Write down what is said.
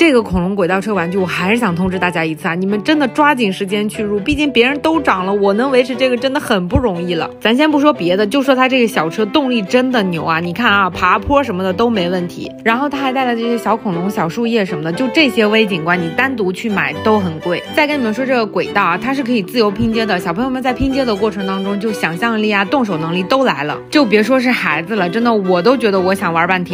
这个恐龙轨道车玩具我还是想通知大家一次啊，你们真的抓紧时间去入，毕竟别人都涨了，我能维持这个真的很不容易了。咱先不说别的，就说它这个小车动力真的牛啊，你看啊，爬坡什么的都没问题。然后它还带了这些小恐龙、小树叶什么的，就这些微景观，你单独去买都很贵。再跟你们说这个轨道啊，它是可以自由拼接的，小朋友们在拼接的过程当中就想象力啊、动手能力都来了，就别说是孩子了，真的我都觉得我想玩半天。